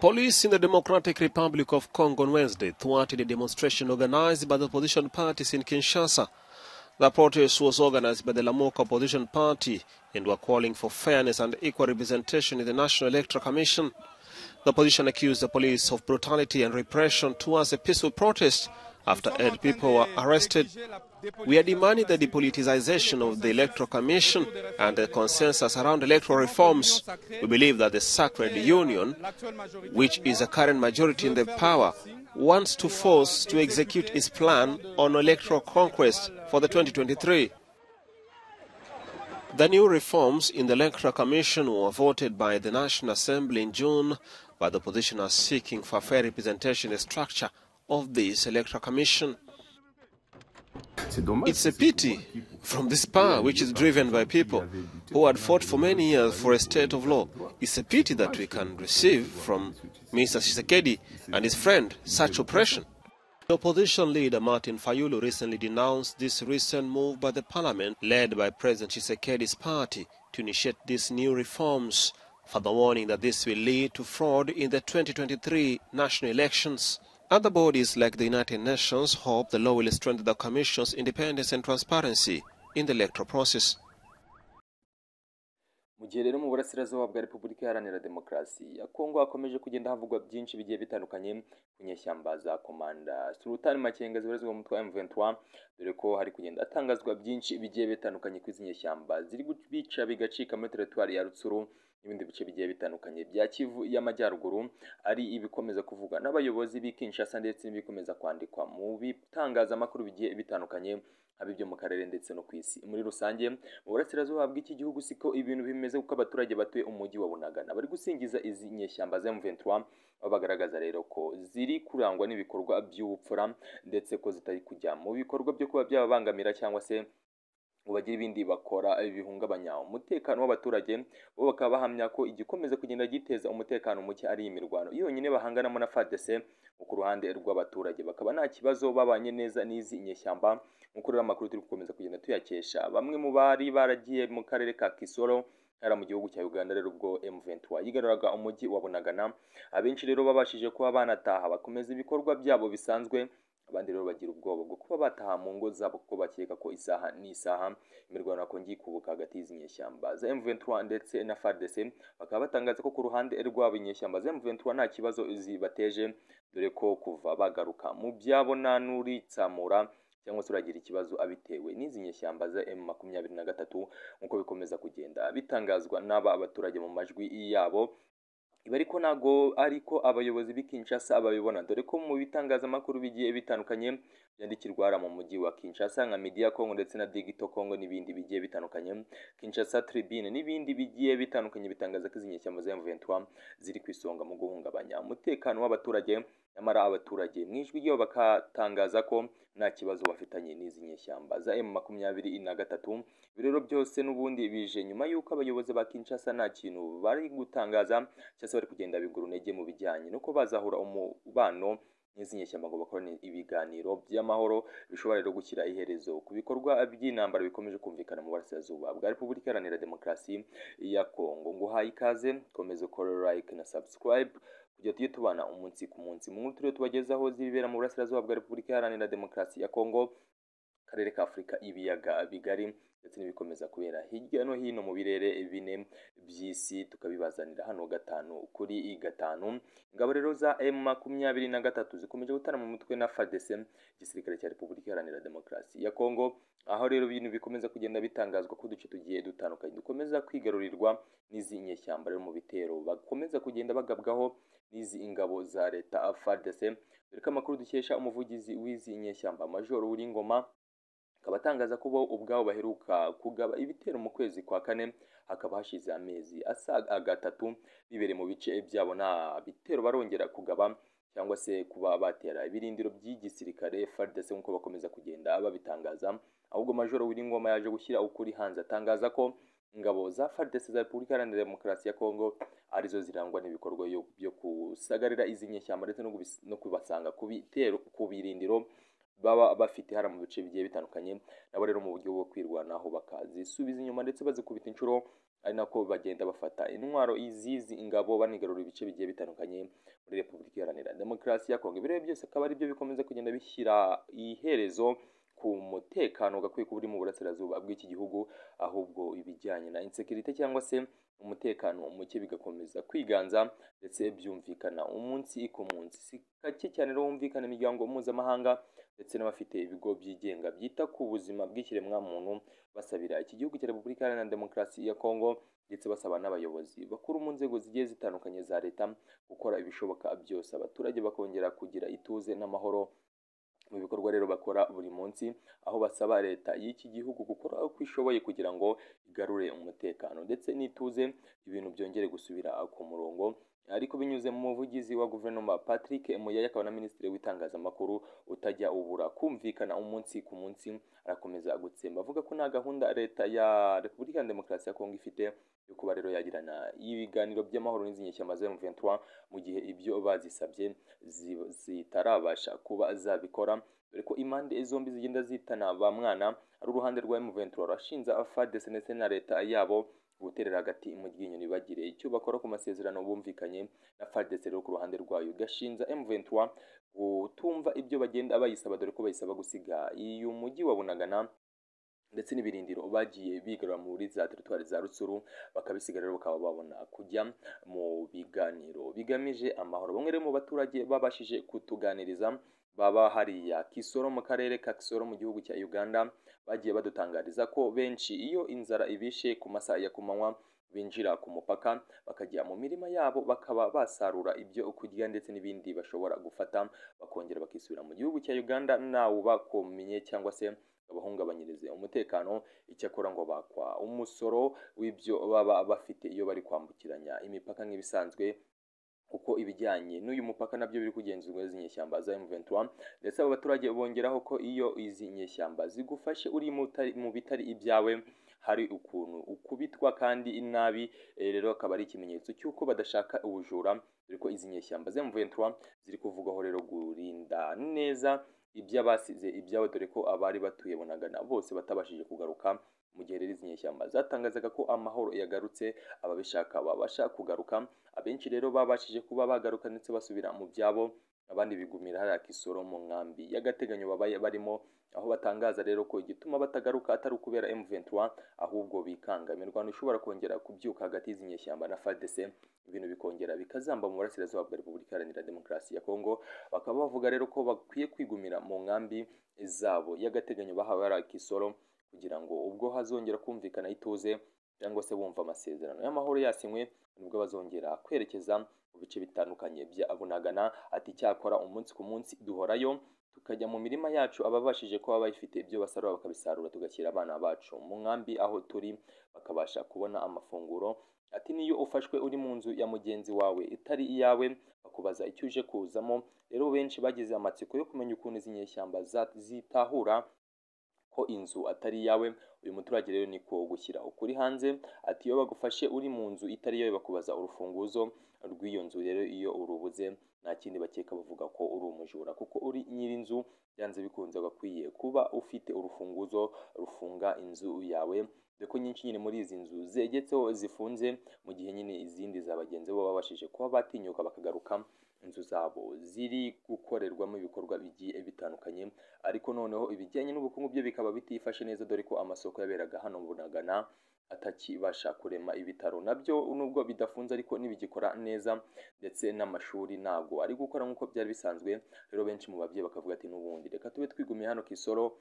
Police in the Democratic Republic of Congo on Wednesday thwarted a demonstration organized by the opposition parties in Kinshasa. The protest was organized by the Lamoka opposition party and were calling for fairness and equal representation in the National Electoral Commission. The opposition accused the police of brutality and repression towards a peaceful protest after eight people were arrested. We are demanding the depoliticization of the Electoral Commission and the consensus around electoral reforms. We believe that the Sacred Union, which is a current majority in the power, wants to force to execute its plan on electoral conquest for the 2023. The new reforms in the Electoral Commission were voted by the National Assembly in June, but the opposition are seeking for fair representation structure of this Electoral Commission. It's a pity from this power which is driven by people who had fought for many years for a state of law. It's a pity that we can receive from Mr. Shisekedi and his friend such oppression. The opposition leader Martin Fayulu recently denounced this recent move by the parliament led by President Shisekedi's party to initiate these new reforms, further warning that this will lead to fraud in the 2023 national elections. Other bodies like the United Nations hope the law will strengthen the Commission's independence and transparency in the electoral process. mu gihe rero mu burasirazuba bwa repubulika iharanira demokarasi ya kongo hakomeje kugenda havugwa byinshi bigiye bitandukanye ku nyeshyamba za komanda sultani makenga zibarizwa mu mutwe wa m23 dore ko hari kugenda hatangazwa byinshi bigiye bitandukanye ku izi nyeshyamba ziri bica bigacika muri teritwari ya rutsuru n'ibindi bice bigiye bitandukanye bya kivu y'amajyaruguru ari ibikomeza kuvugwa n'abayobozi b'i kinshasa ndetse n'ibikomeza kwandikwa mu bitangazamakuru bigiye bitandukanye haba ibyo mu karere ndetse no ku isi. Muri rusange mu burasirazuba bw'iki gihugu siko ibintu bimeze kuko abaturage batuye umujyi wa bunagana. Bari gusingiza izi nyeshyamba za M23 aho bagaragaza rero ko ziri kurangwa n'ibikorwa by'ubupfura ndetse ko zitari kujya mu bikorwa byo kuba byababangamira cyangwa se ngo bagire ibindi bakora bihungabanya umutekano w'abaturage bo bakaba bahamya ko igikomeza kugenda giteza umutekano muke ari imirwano. Yonyine bahanganamo na FARDC ku ruhande rw'abaturage bakaba nta kibazo babanye neza n'izi nyeshyamba nk'uko rero amakuru turi gukomeza kugenda tuyakesha. Bamwe mu bari baragiye mu karere ka Kisoro hara mu gihugu cya Uganda rero ubwo M23 yigaruraga umujyi wa Bunagana. Abenshi rero babashije kuba banataha bakomeza ibikorwa byabo bisanzwe abandi rero bagira ubwoba bwo kuba bataha mu ngo zabo kuko bakeka ko isaha n'isaha imirwano yakongeye kubuka hagati y'izi nyeshyamba za M23 ndetse na FARDC bakaba batangaza ko ku ruhande rwabo inyeshyamba za M23 nta kibazo zibateje dore ko kuva bagaruka mu byabo nta n'uritsamura cyangwa se uragira ikibazo abitewe n'izi nyeshyamba za M makumyabiri na gatatu nk'uko bikomeza kugenda bitangazwa n'aba abaturage mu majwi yabo ibi ariko ntago ariko abayobozi b'i Kinshasa babibona. Dore ko mu bitangazamakuru bigiye bitandukanye byandikirwa hara mu mujyi wa Kinshasa nka Media Congo ndetse na Digital Congo n'ibindi bigiye bitandukanye. Kinshasa Tribune n'ibindi bigiye bitandukanye bitangaza ko izi nyeshyamba za M23 ziri ku isonga mu guhungabanya umutekano w'abaturage nyamara abaturage mu ijwi ryabo bakatangaza ko nta kibazo bafitanye n'izi nyeshyamba. Za M makumyabiri na gatatu ibi rero byose n'ubundi bije nyuma y'uko abayobozi ba Kinshasa nta kintu bari gutangaza cyangwa se bari kugenda bigura intege mu bijyanye nuko bazahura umubano n'izi nyeshyamba ngo bakorane ibiganiro by'amahoro bishobora rero gushyira iherezo ku bikorwa by'intambara bikomeje kumvikana mu burasirazuba bwa repubulika iharanira demokarasi ya kongo ngo uhaye ikaze komeza ukore like na subscribe kugira tujye tubana umunsi ku munsi mu nkuru turiyo tubagezaho zibera mu burasirazuba bwa repubulika iharanira demokarasi ya kongo akarere ka afurika ibiyaga bigari ndetse n'ibikomeza kubera hirya no hino mu birere bine by'isi. Tukabibazanira hano gatanu kuri gatanu. Ingabo rero za M makumyabiri na gatatu zikomeje gutana mu mutwe na FARDC igisirikare cya Repubulika Iharanira Demokarasi ya Kongo aho rero ibintu bikomeza kugenda bitangazwa ko uduce tugiye dutandukanye. Dukomeza kwigarurirwa n'izi nyeshyamba rero mu bitero. Bakomeza kugenda bagabwaho n'izi ingabo za leta FARDC dore ko amakuru dukesha umuvugizi w'izi nyeshyamba Major Uringoma akaba atangaza ko bo ubwabo baheruka kugaba ibitero mu kwezi kwa kane hakaba hashize amezi asaga gatatu bibereye mu bice byabo. Nta bitero barongera kugaba cyangwa se kuba batera ibirindiro by'igisirikare FARDC nk'uko bakomeza kugenda babitangaza ahubwo Major Uwiringoma yaje gushyira ukuri hanze atangaza ko ingabo za FARDC za Repubulika Iharanira Demokarasi ya Kongo ari zo zirangwa n'ibikorwa byo kusagarira izi nyeshyamba ndetse no kubasanga ku bitero ku birindiro baba bafite hara mu bice bigiye bitandukanye nabo rero mu buryo bwo kwirwanaho bakazisubiza inyuma ndetse bazikubita inshuro ari nako bagenda bafata intwaro izizi ingabo banigarura ibice bigiye bitandukanye muri repubulika iharanira demokarasi ya kongo ibirere byose akaba ari byo bikomeza kugenda bishyira iherezo ku mutekano gakwiye kuba uri mu burasirazuba bw'iki gihugu ahubwo ibijyanye na insekirite cyangwa se umutekano muke bigakomeza kwiganza ndetse byumvikana umunsi ku munsi. Si gake cyane rero humvikana imiryango mpuzamahanga ndetse n'abafite ibigo byigenga byita ku buzima bw'ikiremwamuntu basabira iki gihugu cya repubulika iharanira demokarasi ya kongo ndetse basaba n'abayobozi bakuru mu nzego zigiye zitandukanye za leta gukora ibishoboka byose. Abaturage bakongera kugira ituze n'amahoro mu bikorwa rero bakora buri munsi aho basaba leta y'iki gihugu gukora uko ishoboye kugira ngo igarure umutekano ndetse n'ituze ibintu byongere gusubira ku murongo ariko binyuze mu muvugizi wa guverinoma Patrick Muyaya akaba na minisitiri w'itangazamakuru utajya ubura. Kumvikana umunsi ku munsi arakomeza gutsemba. Avuga ko nta gahunda leta ya Repubulika ya Demokarasi ya Kongo ifite yo kuba rero yagirana. Ibiganiro by'amahoro n'izi nyeshyamba za M23 mu gihe ibyo bazisabye zitarabasha kuba zabikora. Dore ko impande zombi zigenda zitana ba mwana ari uruhande rwa M23 rashinza FARDC ndetse na leta yabo. Guterera hagati mu ryinyo ntibagire icyo bakora ku masezerano bumvikanye na FARDC rero ku ruhande rwayo. Gashinza M23 gutumva ibyo bagenda bayisaba dore ko bayisaba gusiga uyu mujyi wa Bunagana ndetse n'ibirindiro bagiye bigarura muri za teritwari za Rutsuru bakabisiga rero bakaba babona kujya mu biganiro bigamije amahoro. Bamwe rero mu baturage babashije kutuganiriza baba hariya Kisoro mu karere ka Kisoro mu gihugu cya Uganda bagiye badutangariza ko benshi iyo inzara ibishe ku masaha ya ku manywa binjira ku mupaka bakajya mu mirima yabo bakaba basarura ibyo kurya ndetse n'ibindi bashobora gufata bakongera bakisubira mu gihugu cya Uganda ntawe ubakomenye cyangwa se abahungabanyirize umutekano icyakora ngo bakwa umusoro w'ibyo baba bafite iyo bari kwambukiranya imipaka nk'ibisanzwe kuko ibijyanye n'uyu mupaka na byo biri kugenzurwa izi nyeshyamba za M23. Ndetse abo baturage bongeraho ko iyo izi nyeshyamba zigufashe uri mu bitari ibyawe hari ukuntu ukubitwa kandi inabi rero akaba ari ikimenyetso cy'uko badashaka ubujura. Dore ko izi nyeshyamba za M23 ziri kuvugwaho rero gurinda neza iby'abasize ibyabo dore ko abari batuye bunagana bose batabashije kugaruka mu gihe rero izi nyeshyamba zatangazaga ko amahoro yagarutse ababishaka babasha kugaruka. Abenshi rero babashije kuba bagaruka ndetse basubira mu byabo abandi bigumira hariya Kisoro mu nkambi y'agateganyo babaye barimo aho batangaza rero ko igituma batagaruka atari ukubera M23 ahubwo bikanga imirwano ishobora kongera kubyuka hagati y'izi nyeshyamba na FARDC ibintu bikongera bikazamba mu burasirazuba bwa Repubulika Iharanira Demokarasi ya Kongo bakaba bavuga rero ko bakwiye kwigumira mu nkambi zabo y'agateganyo bahawe hariya Kisoro. Kugira ngo ubwo hazongera kumvikana ituze cyangwa se bumva amasezerano y'amahoro yasinywe ni bwo bazongera kwerekeza mu bice bitandukanye bya Bunagana ati cyakora umunsi ku munsi duhorayo tukajya mu mirima yacu ababashije kuba bayifite ibyo basarura bakabisarura tugashyira abana bacu mu nkambi aho turi bakabasha kubona amafunguro. Ati niyo ufashwe uri mu nzu ya mugenzi wawe itari iyawe bakubaza icyo uje kuzamo. Rero benshi bagize amatsiko yo kumenya ukuntu izi nyeshyamba zitahura ko inzu atari iyawe uyu muturage rero niko gushyira ukuri hanze ati iyo bagufashe uri mu nzu itari iyawe bakubaza urufunguzo rw'iyo nzu rero iyo urubuze nta kindi bakeka bavuga ko uri umujura kuko uri nyir'inzu byanze bikunze gakwiye kuba ufite urufunguzo rufunga inzu yawe. Dore ko nyinshi nyine muri izi nzu zegetseho zifunze mu gihe nyine izindi za bagenzi bo babashije kuba batinyuka bakagaruka inzu zabo ziri gukorerwamo ibikorwa bigiye bitandukanye ariko noneho ibijyanye n'ubukungu byo bikaba bitifashe neza dore ko amasoko yaberaga hano bunagana atakibasha kurema ibitaro. Nabyo nubwo bidafunze ariko ntibigikora neza ndetse n'amashuri ntabwo ari gukora nk'uko byari bisanzwe rero benshi mu babyeyi bakavuga ati n'ubundi. Reka tube twigumiye hano ku isoro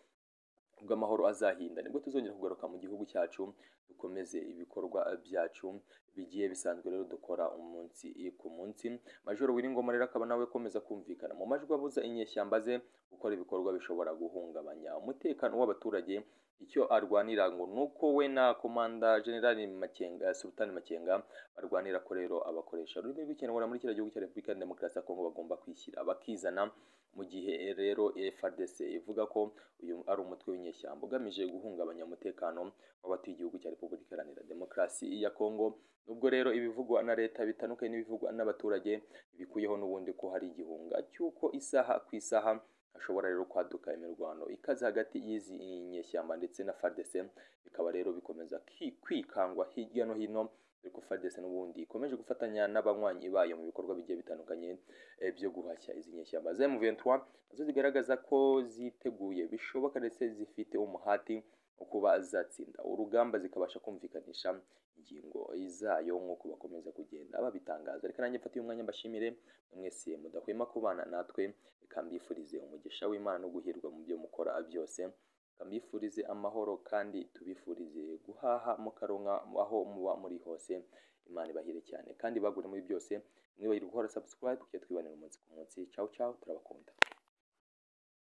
ubwo amahoro azahinda. Nibwo tuzongera kugaruka mu gihugu cyacu dukomeze ibikorwa byacu bigiye bisanzwe rero dukora umunsi ku munsi. Majoro wiringoma rero akaba nawe akomeza kumvikana. Mu majwi abuza inyeshyamba ze gukora ibikorwa bishobora guhungabanya umutekano w'abaturage icyo arwanira ngo ni uko we na komanda generali makenga sultani makenga barwanira ko rero abakoresha ururimi rw'ikinyarwanda muri kiriya gihugu cya repubulika ya demokarasi ya kongo bagomba kwishyira bakizana mu gihe rero FARDC ivuga ko uyu ari umutwe w'inyeshyamba ugamije guhungabanya umutekano w'abatuye igihugu cya repubulika iharanira demokarasi ya kongo nubwo rero ibivugwa na leta bitandukanye n'ibivugwa n'abaturage bikuyeho n'ubundi ko hari igihunga cy'uko isaha ku isaha hashobora rero kwaduka imirwano ikaze hagati y'izi nyeshyamba ndetse na FARDC bikaba rero bikomeza kwikangwa hirya no hino FARDC n'ubundi. Ikomeje gufatanya n'abanywanyi bayo mu bikorwa bigiye bitandukanye byo guhashya izi nyeshyamba. Za M23 na zo zigaragaza ko ziteguye bishoboka ndetse zifite umuhati wo kuba zatsinda. Urugamba zikabasha kumvikanisha ingingo zayo nk'uko bakomeza kugenda babitangaza. Reka nanjye mfatiye umwanya mbashimire mwese mudahwema kubana natwe reka mbifurize umugisha w'imana no guhirwa mu byo mukora byose. Reka mbifurize amahoro kandi tubifurize guhaha mukaronka aho muba muri hose. Imana ibahire cyane kandi bagure muri byose. Mwibagirwe gukora subscribe kugira twibanire umunsi ku munsi. Ciao ciao turabakunda.